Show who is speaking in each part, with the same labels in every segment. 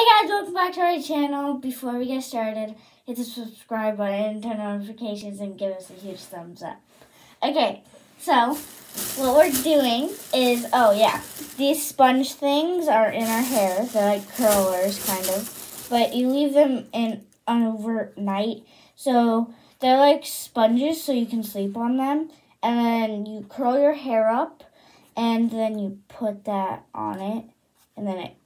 Speaker 1: Hey guys, welcome back to our channel. Before we get started, hit the subscribe button, turn on notifications, and give us a huge thumbs up. Okay, so what we're doing is, oh yeah, these sponge things are in our hair. They're like curlers, kind of, but you leave them in overnight. So they're like sponges, so you can sleep on them, and then you curl your hair up, and then you put that on it, and then it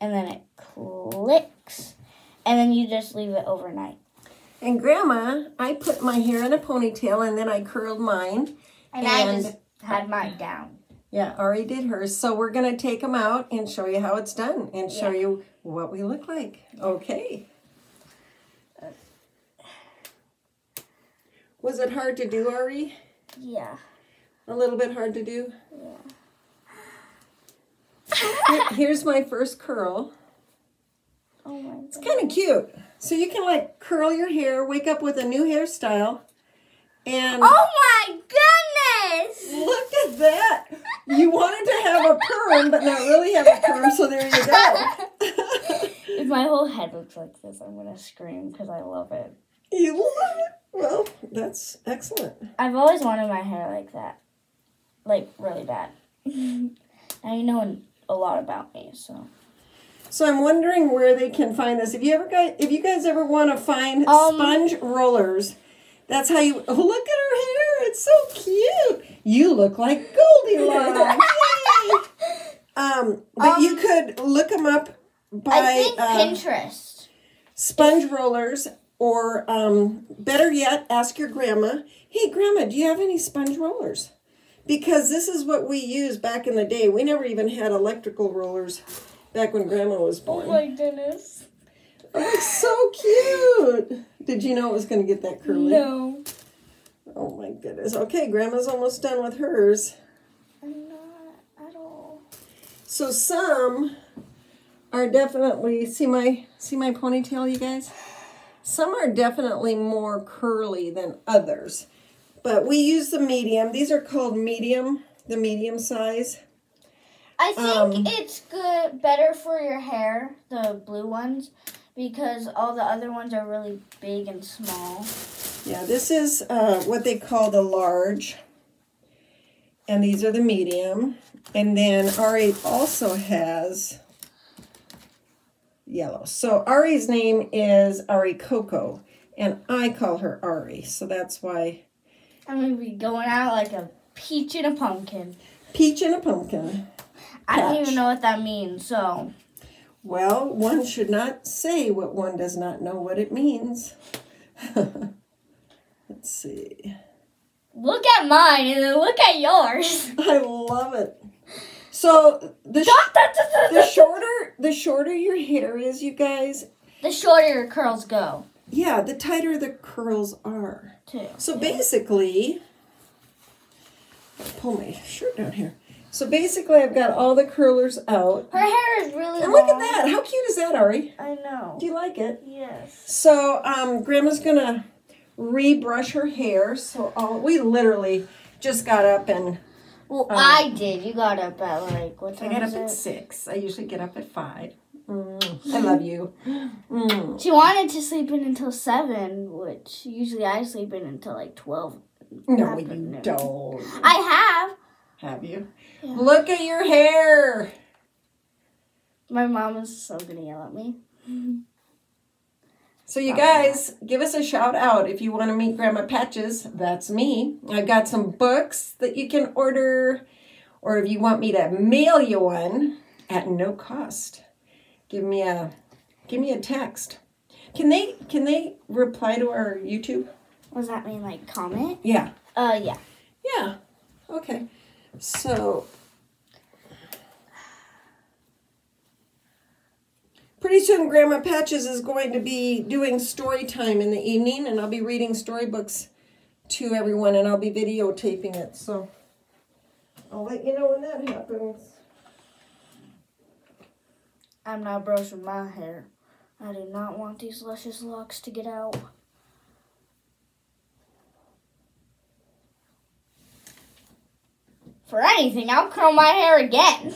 Speaker 1: and then it clicks, and then you just leave it overnight.
Speaker 2: And Grandma, I put my hair in a ponytail and then I curled mine.
Speaker 1: And, I just had mine down.
Speaker 2: Yeah, Ari did hers. So we're going to take them out and show you how it's done and show
Speaker 1: Yeah.
Speaker 2: you what we look like. Okay. Was it hard to do, Ari?
Speaker 1: Yeah.
Speaker 2: A little bit hard to do? Here- Here's my first curl.
Speaker 1: Oh my
Speaker 2: It's kind of cute. So you can like curl your hair, wake up with a new hairstyle, and
Speaker 1: Oh my goodness!
Speaker 2: look at that. You wanted to have a perm, but not really have a perm, so there you go.
Speaker 1: If my whole head looks like this, I'm gonna scream because I love it.
Speaker 2: you love it. Well, that's excellent.
Speaker 1: I've always wanted my hair like that, like really bad. now you know a lot about me, so.
Speaker 2: So I'm wondering where they can find this. If you ever guys, if you guys ever want to find
Speaker 1: Um,
Speaker 2: sponge rollers, that's how you. Oh, look at her hair! It's so cute. You look like Goldilocks. Um, but you
Speaker 1: Um,
Speaker 2: could look them up by
Speaker 1: I think
Speaker 2: uh,
Speaker 1: Pinterest.
Speaker 2: sponge rollers, or um, better yet, ask your grandma. Hey, grandma, do you have any sponge rollers? Because this is what we used back in the day. We never even had electrical rollers back when grandma was oh born.
Speaker 1: Oh my goodness.
Speaker 2: Oh, it's so cute. Did you know it was going to get that curly?
Speaker 1: No.
Speaker 2: Oh my goodness. Okay, grandma's almost done with hers.
Speaker 1: I'm not at all.
Speaker 2: So some are definitely see my see my ponytail, you guys. Some are definitely more curly than others, but we use the medium. These are called medium, the medium size.
Speaker 1: I think
Speaker 2: Um,
Speaker 1: it's good, better for your hair, the blue ones, because all the other ones are really big and small.
Speaker 2: Yeah, this is uh, what they call the large, and these are the medium. And then Ari also has yellow. So Ari's name is Ari Coco, and I call her Ari. So that's why
Speaker 1: I'm gonna be going out like a peach in a pumpkin.
Speaker 2: peach and a pumpkin.
Speaker 1: I don't even know what that means, so
Speaker 2: Well, one should not say what one does not know what it means. Let's see.
Speaker 1: look at mine and then look at yours.
Speaker 2: I love it. So the sh- the shorter the shorter your hair is, you guys,
Speaker 1: the shorter your curls go,
Speaker 2: yeah, the tighter the curls are.
Speaker 1: too.
Speaker 2: So basically, pull my shirt down here. So basically, I've got all the curlers out.
Speaker 1: Her hair is really
Speaker 2: And
Speaker 1: long.
Speaker 2: look at that! How cute is that, Ari?
Speaker 1: I know.
Speaker 2: Do you like it?
Speaker 1: Yes.
Speaker 2: So, um, Grandma's gonna rebrush her hair. So, all, we literally just got up and
Speaker 1: Well, I did. You got up at like what
Speaker 2: I
Speaker 1: time
Speaker 2: got
Speaker 1: is
Speaker 2: up at six. I usually get up at five. Mm, I love you. Mm.
Speaker 1: She wanted to sleep in until seven, which usually I sleep in until like twelve.
Speaker 2: No, you don't.
Speaker 1: I have.
Speaker 2: Have you?
Speaker 1: Yeah.
Speaker 2: Look at your hair.
Speaker 1: My mom is so gonna yell at me.
Speaker 2: So you guys, give us a shout out if you want to meet Grandma Patches. That's me. I've got some books that you can order, or if you want me to mail you one at no cost, give me a give me a text. Can they can they reply to our YouTube?
Speaker 1: What does that mean? Like comment?
Speaker 2: Yeah.
Speaker 1: Uh, yeah.
Speaker 2: Yeah. Okay. So pretty soon Grandma Patches is going to be doing story time in the evening and I'll be reading storybooks to everyone and I'll be videotaping it. So I'll let you know when that happens.
Speaker 1: I'm not brushing my hair. I do not want these luscious locks to get out. For anything, I'll curl my hair again.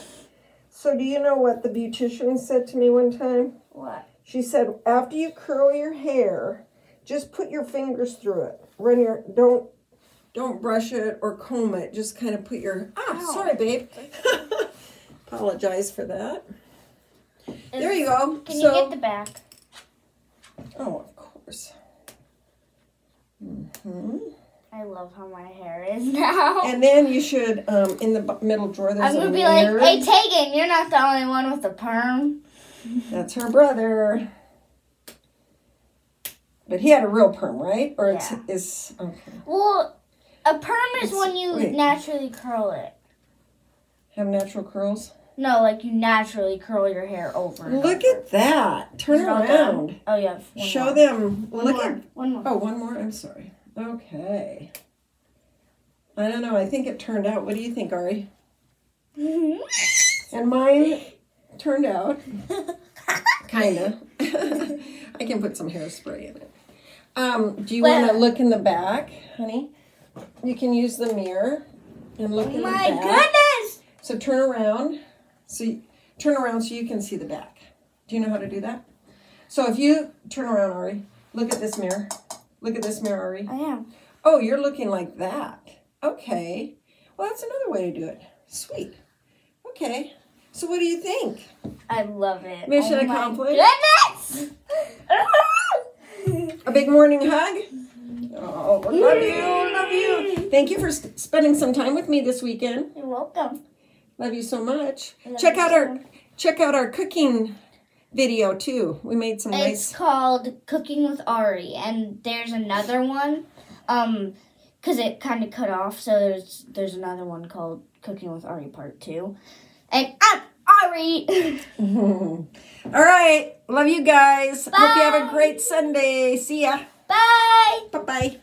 Speaker 2: So do you know what the beautician said to me one time?
Speaker 1: What?
Speaker 2: She said after you curl your hair, just put your fingers through it. Run your don't don't brush it or comb it. Just kind of put your ah
Speaker 1: Ow.
Speaker 2: sorry babe. Apologize for that. There you go.
Speaker 1: Can
Speaker 2: so,
Speaker 1: you get the back?
Speaker 2: Oh, of course. hmm
Speaker 1: I love how my hair is now.
Speaker 2: And then you should um in the middle drawer there's
Speaker 1: I'm gonna be like, hey, Tegan, you're not the only one with the perm.
Speaker 2: That's her brother. But he had a real perm, right? Or it's
Speaker 1: Yeah.
Speaker 2: is okay.
Speaker 1: Well, a perm is
Speaker 2: It's-
Speaker 1: when you
Speaker 2: wait.
Speaker 1: naturally curl it.
Speaker 2: Have natural curls.
Speaker 1: No, like you naturally curl your hair over.
Speaker 2: Look
Speaker 1: over.
Speaker 2: at that. Turn
Speaker 1: it
Speaker 2: around.
Speaker 1: Oh yeah.
Speaker 2: Show
Speaker 1: more.
Speaker 2: them.
Speaker 1: One
Speaker 2: Look
Speaker 1: more.
Speaker 2: at.
Speaker 1: one more.
Speaker 2: Oh, one more. I'm sorry. Okay. I don't know. I think it turned out. What do you think, Ari? And mine turned out kinda. I can put some hairspray in it. Um, do you want to look in the back, honey? You can use the mirror and look in the back.
Speaker 1: My goodness!
Speaker 2: So turn around. So you, turn around so you can see the back. Do you know how to do that? So if you turn around, Ari, look at this mirror. Look at this mirror, Ari.
Speaker 1: I am.
Speaker 2: Oh, you're looking like that. Okay. Well, that's another way to do it. Sweet. Okay. So what do you think?
Speaker 1: I love it.
Speaker 2: Mission
Speaker 1: oh
Speaker 2: accomplished.
Speaker 1: Goodness!
Speaker 2: A big morning hug. Oh, love you, I love you. Thank you for spending some time with me this weekend.
Speaker 1: You're welcome.
Speaker 2: Love you so much. Check out our check out our cooking video too. We made some
Speaker 1: It's
Speaker 2: nice.
Speaker 1: called Cooking with Ari, and there's another one, um, because it kind of cut off. So there's there's another one called Cooking with Ari Part Two, and I'm Ari.
Speaker 2: All right. Love you guys. Hope you have a great Sunday. See ya.
Speaker 1: Bye.
Speaker 2: Bye bye.